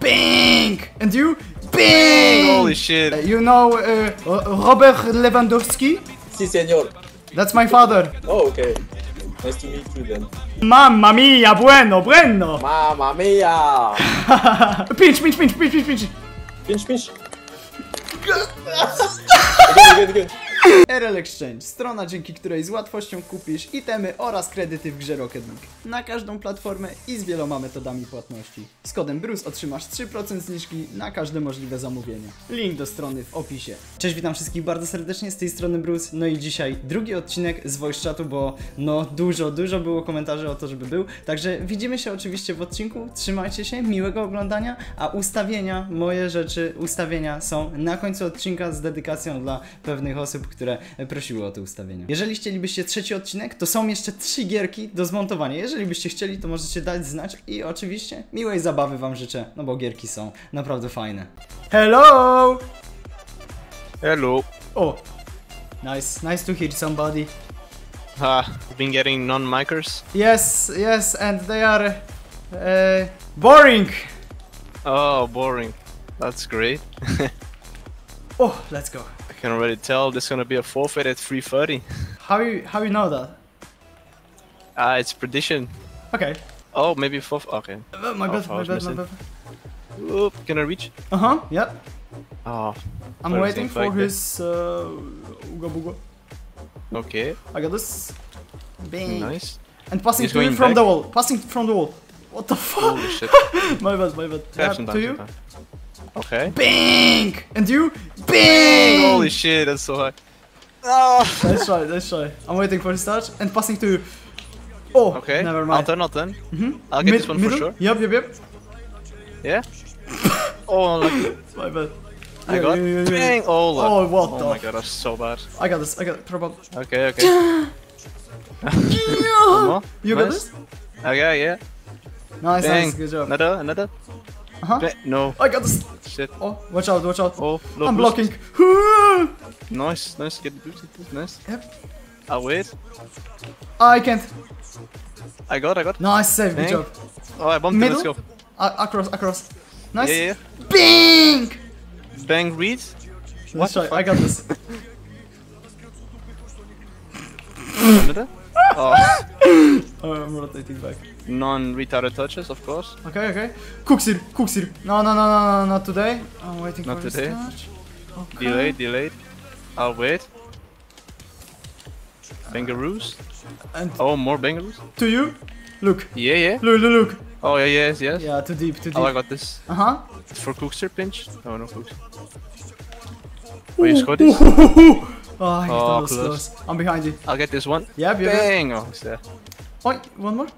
Bing! And you? Bing! Holy shit. Uh, You know uh, Robert Lewandowski? Si, senor. That's my father. Oh, okay. Nice to meet you then. Mamma mia, bueno, bueno! Mamma mia! pinch, pinch, pinch, pinch, pinch, pinch! Pinch, pinch. again, again, again. RL Exchange, strona dzięki której z łatwością kupisz itemy oraz kredyty w grze Rocket League. Na każdą platformę i z wieloma metodami płatności. Z kodem BRUCE otrzymasz 3% zniżki na każde możliwe zamówienie. Link do strony w opisie. Cześć, witam wszystkich bardzo serdecznie z tej strony BRUCE. No i dzisiaj drugi odcinek z voice chatu, bo no dużo, dużo było komentarzy o to, żeby był. Także widzimy się oczywiście w odcinku. Trzymajcie się, miłego oglądania, a ustawienia, moje rzeczy, ustawienia są na końcu odcinka z dedykacją dla pewnych osób, które prosiły o te ustawienia. Jeżeli chcielibyście trzeci odcinek, to są jeszcze trzy gierki do zmontowania. Jeżeli byście chcieli, to możecie dać znać i oczywiście miłej zabawy wam życzę, no bo gierki są naprawdę fajne. Hello! Hello. O! Nice, nice to hear somebody. Ha, you've been getting non-micers? Yes, yes, and they are uh, boring. Oh, boring. That's great. Oh, let's go. I can already tell this is gonna be a forfeit at 3.30. How you how you know that? Ah, it's prediction. Okay. Oh, maybe fourth. Okay. Uh, my Oh, bad, my bad, my bad. Oop, can I reach? Uh huh. Yep. Oh, I'm waiting for Like his uh, Uga Buga. okay. I got this. Bang. Nice. And passing He's to you from back. the wall. Passing from the wall. What the fuck? Holy shit. my bad, my bad. Yeah, to you. some time. Okay. Bang! And you? Bang! Holy shit, that's so high. Oh. Let's try, let's try. I'm waiting for his touch and passing to. Oh, Okay. never I'll mind. turn, I'll turn. Mhm. I'll get Mid- this one middle? for sure. Yep, yep, yep. Yeah. oh. My bad. I Yeah, got. yeah, yeah, yeah. Bang. Oh, luck. Oh, what Oh the? my god, that's so bad. I got this, I got it. Out. Okay, okay. You got this? Okay, yeah. Nice, Bang. nice, good job. Another, another. Uh-huh. No. I got this. Shit. Oh, watch out, watch out. Oh, no I'm boost. blocking. Nice, nice. Get boosted. Nice. Yep. I'll wait. I can't. I got, I got. Nice save, good job. Oh, I bumped. Middle? Let's go. Uh, across, across. Nice. Yeah, yeah. Bing! Bang, read. Let's What try. I got this. Another. Oh, Oh, I'm rotating back. Non-retarded touches, of course. Okay, okay. Kuxir, Kuxir. No, no, no, no, no, not today. I'm waiting Not for today. touch. Okay. Delayed, delayed. I'll wait. Bangaroos. And Oh, more bangaroos. to you. Look, Yeah, yeah. look, look, look. Oh, yeah, yes, yes. Yeah, too deep, too deep. Oh, I got this. Uh huh. It's for Kuxir pinch. Oh, no Cooks. Oh, you scored this? Oh, I Oh, thought it was close. close. I'm behind you. I'll get this one. Yep, yep, yep. Bang! Oh, it's there. Oh, one more.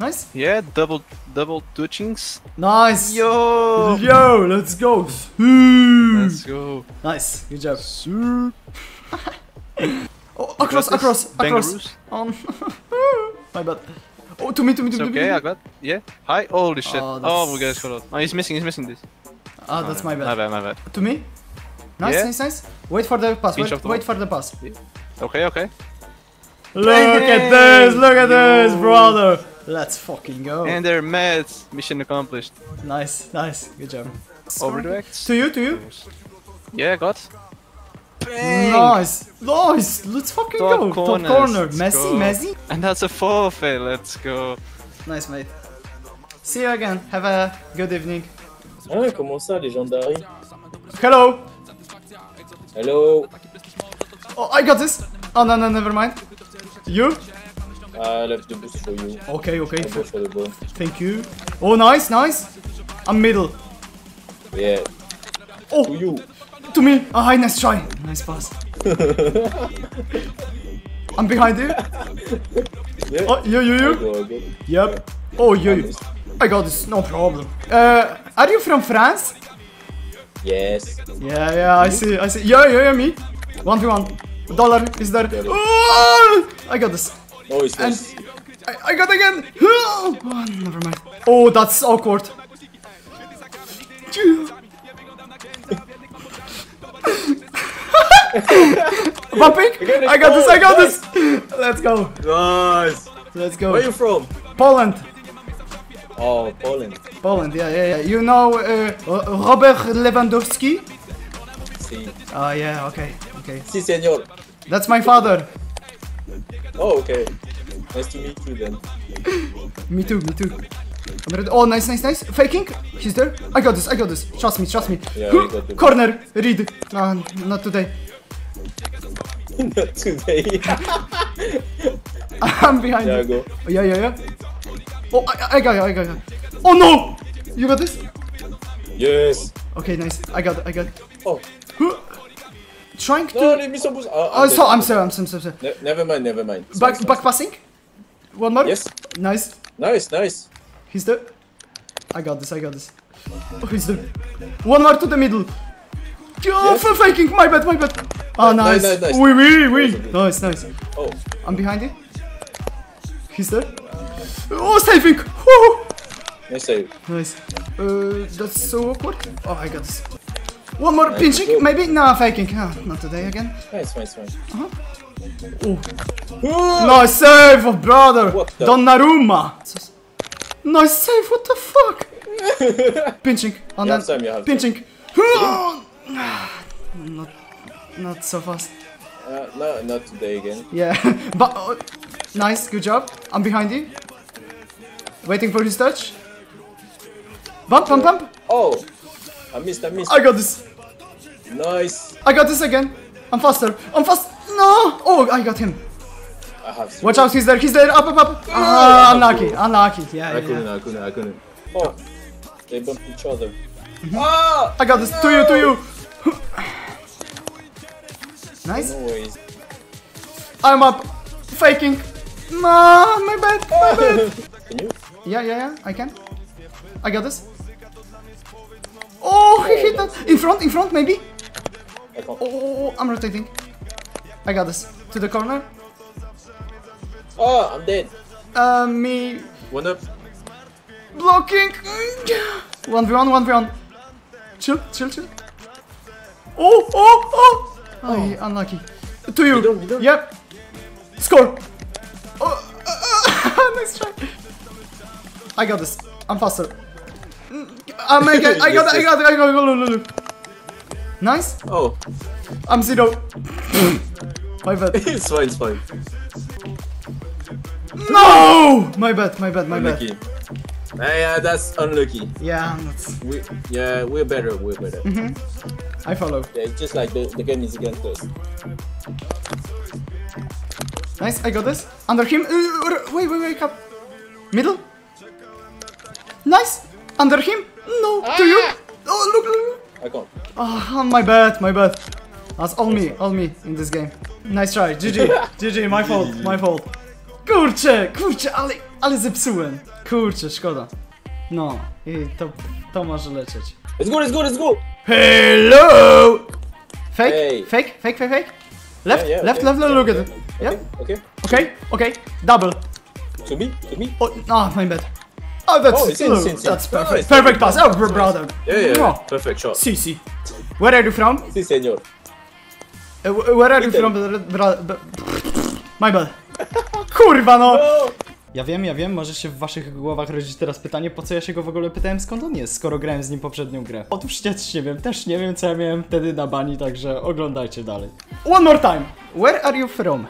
Nice. Yeah, double, double touchings. Nice. Yo! Yo, let's go. Let's go. Nice, good job. Oh, across, across, across. On. My bad. Oh, to me, to me, to It's me. to me, okay, I got. Yeah. Hi. Holy shit. Oh, Oh, my god, it's got Oh, he's missing. He's missing this. Ah, Oh, that's no, my bad. My bad. My bad. To me. Nice, Yeah. nice, nice. Wait for the pass. Pinch Wait, the wait for the pass. Okay. Okay. Look at this! Look at this, brother! Let's fucking go. And they're mad. Mission accomplished. nice, nice, good job. Overdirect. To you, to you. Yeah, got. Bang! Nice, nice. Let's fucking Top go. corners, Top corner. let's Messi, go. Messi. And that's a forfeit. Let's go. Nice, mate. See you again. Have a good evening. Ah ouais, comment ça, Legendary Hello. Hello Oh, I got this. Oh no, no, never mind. You? I left the boost for you. Okay, okay. For the ball. Thank you. Oh, nice, nice. I'm middle. Yeah, Oh, to you. to me. Ah, nice try. Nice pass. I'm behind you. Yeah. Oh, you, you, I you. go, I go. Yep. Oh, you, you. I got this. No problem. Uh, are you from France? Yes. Yeah, yeah. I see. I see. Yeah, yeah, yeah. Me. One v one. Dollar is there. Oh, I got this. Oh, And. I, I got again. Oh, never mind. Oh, that's awkward. Bumping? I got this, I got this! Let's go. Nice! Let's go. Where are you from? Poland. Oh, Poland. Poland, yeah, yeah, yeah. You know uh, Robert Lewandowski? Si. Oh, yeah, okay, okay. Si, senor. That's my father. Oh, okay. Nice to meet you then. Me too, me too. I'm ready. Oh, nice, nice, nice. Faking. He's there. I got this, I got this. Trust me, trust me. Yeah, you got the- Corner, read. No, not today. Not today. I'm behind I you. go. Oh, yeah, yeah, yeah. Oh, I, I got it, I got it. Oh no! You got this? Yes. Okay, nice. I got it, I got it. Oh. Trying to. No, leave me some boost. Ah, oh, Oh, so I'm sorry, I'm sorry, I'm sorry. Ne- never mind, never mind. Back, back passing. One more. Yes. Nice. Nice, nice. He's there. I got this, I got this. Oh, he's there. One more to the middle. Oh, Yes. for faking. My bad, my bad. Oh, nice. nice, nice. Oui, oui, oui. Good- Nice, nice. Oh. I'm behind you. He's there. Oh, saving. Woo. Nice save. Nice. Uh, that's so awkward. Oh, I got this. One more go. maybe? No, faking. Ah, not today again. Nice, nice, nice. Oh, Oh. nice save, oh, brother. Donnarumma. Nice save. What the fuck? pinching. On You have that. time, you have. Pinching. not, not so fast. Uh, no, not today again. Yeah, but uh, nice, good job. I'm behind you. Waiting for his touch. Bump, bump, bump. Oh. I missed, I missed. I got this. Nice. I got this again. I'm faster. I'm fast. No. Oh, I got him. I have some. Watch out, he's there. He's there. Up, up, up. Ah, unlucky. Unlucky. Yeah, I yeah, I couldn't, yeah. I couldn't, I couldn't. Oh. They bumped each other. Ah! I got this. To you, to you. nice. No worries. I'm up. Faking. No, my bad. My bad. Can you? Yeah, yeah, yeah. I can. I got this. Oh, he hit that. In front, in front, maybe. I. Oh, I'm rotating. I got this. To the corner. Oh, I'm dead. Uh, me One up. blocking. 1v1, 1v1. Chill, chill, chill. Oh, oh, oh. Oh, he- unlucky. To you. Middle, middle. Yep. Score. Oh, nice try. I got this. I'm faster. I'm again. I got it. I got it. I got it. Nice. Oh, I'm zero. my bad. it's fine, it's fine. No! My bad. My bad. My bad. Unlucky. Ah, yeah, that's unlucky. Yeah, that's, We, yeah, we're better, we're better. I follow. Yeah, it's just like the, the game is against us. Nice, I got this. Under him. Uh, wait, wait, wait, up. Middle. Nice. Under him. No, to you. Oh, look, look, look. I can't. Oh, my bad, my bad. That's all me, all me in this game. Nice try, GG, GG, my fault, my fault. Kurczę, kurczę, ale, ale zepsułem. Kurczę, szkoda. No, i to, to może lecieć. Let's go, let's go, let's go! Hello! Fake, Hey. fake, fake, fake, fake. Left, Yeah, yeah, left, okay. left, left, look at it. Okay, Yeah, okay. okay, okay, double. To me, to me. Oh, ah, my bad. Oh, that's Oh, it's in, it's in, it's in. that's Oh, perfect. nice. Perfect pass. Oh, br- brother. Yeah, yeah, No. perfect shot. Si, si. Where are you from? Si, senor. Uh, wh- where are you from? br- bra- br- My bad. Kurwa no! Oh! Ja wiem, ja wiem, może się w waszych głowach rodzić teraz pytanie, po co ja się go w ogóle pytałem skąd on jest, skoro grałem z nim poprzednią grę. Otóż też nie wiem, też nie wiem co ja miałem wtedy na bani, także oglądajcie dalej. One more time! Where are you from?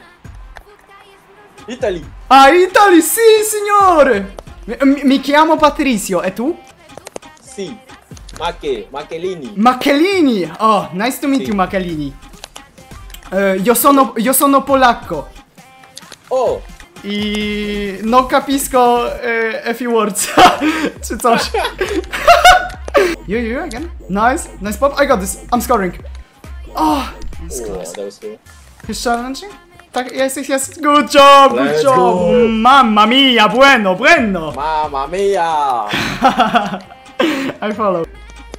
Italy. Ah, Italy, sì signore! Mi, mi chiamo Patricio, e tu? Si. Mache, Machelini. Macellini! Oh, nice to meet Sì. you, Macellini. Eh, io, sono, io sono polacco. Oh! I no capisco eh, a few words. Czy coś. you, you again? Nice, nice pop. I got this. I'm scoring. Oh, nice Oh, close. that was cool. He's challenging? Tak, yes, yes, yes. Good job, good Let's job. go. Mamma mia, bueno, bueno. Mamma mia! I follow.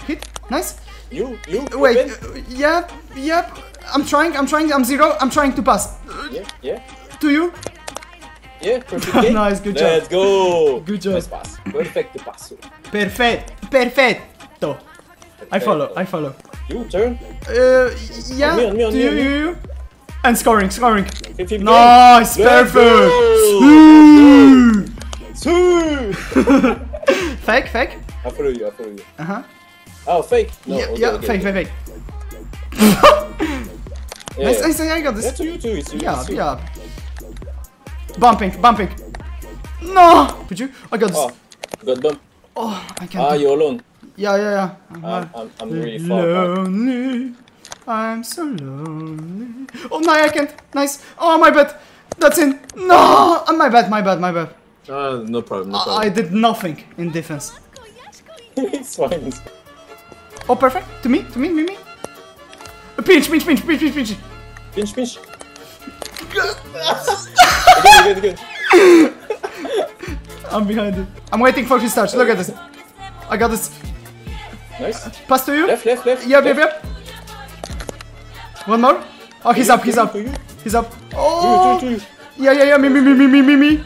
Hit, nice. You, you, Wait, uh, yep, yep. I'm trying, I'm trying, I'm zero. I'm trying to pass. Yeah, yeah, To you? yeah, perfect. Nice, good job. Let's go! Good job. Nice pass. Perfect pass. Perfetto, perfetto. I follow, I follow. You turn. Uh, yeah. On me, on me, on me, you, you, you. And scoring, scoring. Nice, perfect. Two! Fake, fake. I follow you, I follow you. Aha. Oh, fake! No, yeah, okay, yeah, okay, fake, okay. fake, fake. Yeah, Nice, yeah. nice, I got Yeah, this. to you too, it's you. Yeah, it's you. yeah. Bumping, bumping. No! Could you? I got this. Oh, got bump. Oh, I can't. Ah, do- you're alone. Yeah, yeah, yeah. I'm, I'm, I'm, I'm really far lonely. I'm so lonely. Oh, no, I can't. Nice. Oh, my bad. That's in. No! Uh, my bad, my bad, my bad. Ah, no problem, no I, I did nothing in defense. it's fine. Oh, perfect. To me, to me, me, me. Uh, Pinch, pinch, pinch, pinch, pinch, pinch. Pinch, pinch. again, again, again. I'm behind it. I'm waiting for his touch. Look at this. I got this. Nice. Pass to you. Left, left, left. Yep, yep, yep. One more. Oh, he's up, he's up. to. He's up. Oh! to to. Yeah, yeah, yeah. Me, me, me, me, me, me, me.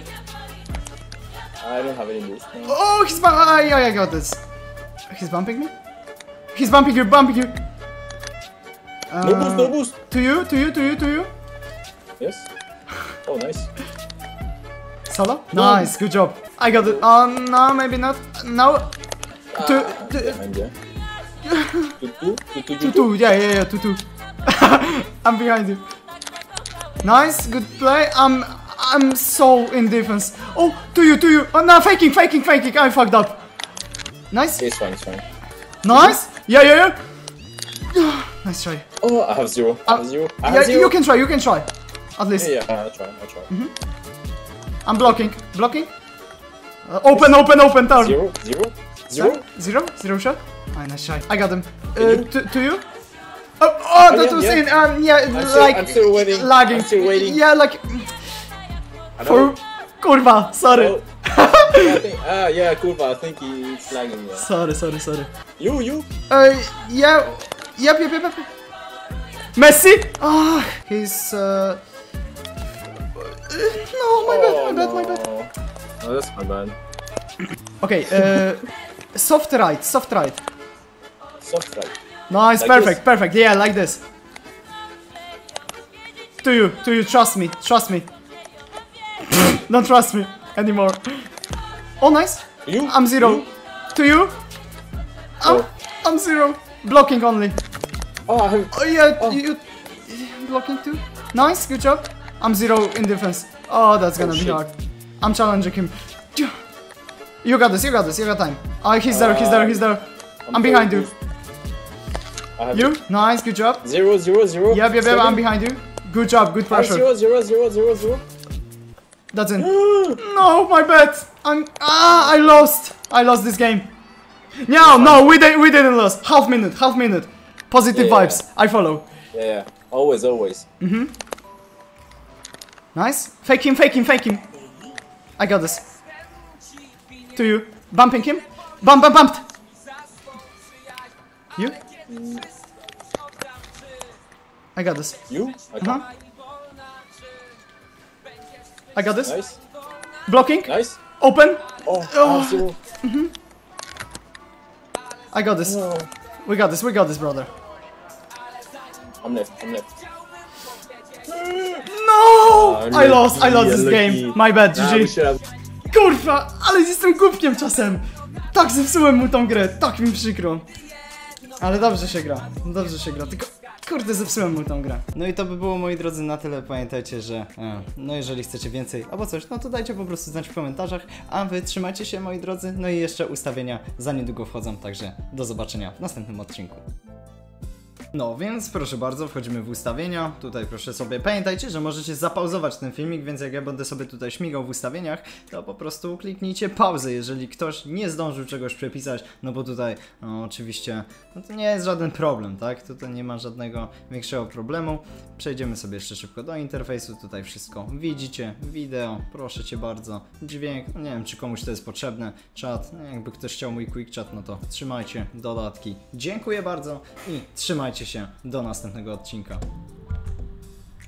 I don't have any boost. No. Oh, he's bump. Ah, yeah, I got this. He's bumping me. He's bumping you, bumping you. Uh, No boost, no boost. To you, to you, to you, to you. Yes. Oh, nice. Solo. Nice, good job. I got it. Oh no, maybe not. No. Ah, two, behind you. Two, two, two, two, two, two, two. two. Yeah, yeah, yeah. Two, two. I'm behind you. Nice, good play. I'm, I'm so in defense. Oh, to you, to you. Oh no, faking, faking, faking. I fucked up. Nice, It's fine, it's fine. nice. Yeah, yeah, yeah. nice try. Oh, I have zero. I have Uh, zero. I Yeah, zero. you can try. You can try. At least. Yeah, yeah, I'll try, I'll try. Mm-hmm. I'm blocking. Blocking. Uh, open, open, open. Turn. Zero, zero, zero. Zero? Zero shot? Ah, nice try. I got him. Uh, to, to you? Oh, oh, that yeah, was yeah. in. Um, yeah, I'm still- like I'm still waiting. lagging. I'm still waiting. Yeah, like for kurva. Sorry. Oh, I think, ah, yeah, but I think he's lagging, yeah. Sorry, sorry, sorry. You, you? Uh, yeah. Yep, yep, yep, yep. Messi. Ah, he's uh. No, my bad, my bad, my bad. Oh, No, that's my bad. Okay, uh, soft right, soft right. Soft right. Nice, Like perfect, this? perfect. Yeah, like this. To you, to you, trust me, trust me. Don't trust me anymore. Oh, nice. You? I'm zero. You? To you. I'm, Oh. I'm zero. Blocking only. Oh, I have... Oh, yeah, Oh. you, you blocking too. Nice, good job. I'm zero in defense. Oh, that's gonna Oh, be shit. hard. I'm challenging him. You got this, you got this, you got time. Oh, he's there, he's there, he's there. Uh, I'm behind you. You, nice, good job. Zero, zero, zero. Yep, yep, yep. I'm behind you. Good job, good pressure. Zero, zero, zero, zero, zero. That's in. No, my bet. I'm. Ah, I lost. I lost this game. No, no, we didn't. We didn't lose. Half minute, half minute. Positive Yeah. vibes. I follow. Yeah, yeah. Always, always. Nice. Fake him, fake him, fake him. I got this. To you. Bumping him. Bump, bump, bumped. You. I got this. You? I Huh? I got this. Nice. Blocking. Nice. Open. Oh, Oh. I have zero. I got this. No. We got this. We got this, brother. I'm left, I'm left. No! Ah, I lost, I lost this unlucky. game. My bad, Nah, GG. have... Kurwa, ale jestem głupkiem czasem. Tak zepsułem mu tą grę, tak mi przykro. Ale dobrze się gra, dobrze się gra, tylko kurde zepsułem mu tą grę. No i to by było moi drodzy na tyle, pamiętajcie, że e, no jeżeli chcecie więcej albo coś, no to dajcie po prostu znać w komentarzach, a wy trzymajcie się moi drodzy, no i jeszcze ustawienia za niedługo wchodzą, także do zobaczenia w następnym odcinku. No, więc proszę bardzo, wchodzimy w ustawienia. Tutaj proszę sobie, pamiętajcie, że możecie zapauzować ten filmik, więc jak ja będę sobie tutaj śmigał w ustawieniach, to po prostu kliknijcie pauzę, jeżeli ktoś nie zdążył czegoś przepisać, no bo tutaj no, oczywiście no to nie jest żaden problem, tak? Tutaj nie ma żadnego większego problemu. Przejdziemy sobie jeszcze szybko do interfejsu, tutaj wszystko widzicie, wideo, proszę Cię bardzo, dźwięk, no nie wiem czy komuś to jest potrzebne, czat, no jakby ktoś chciał mój quick chat, no to trzymajcie dodatki. Dziękuję bardzo i trzymajcie się do następnego odcinka.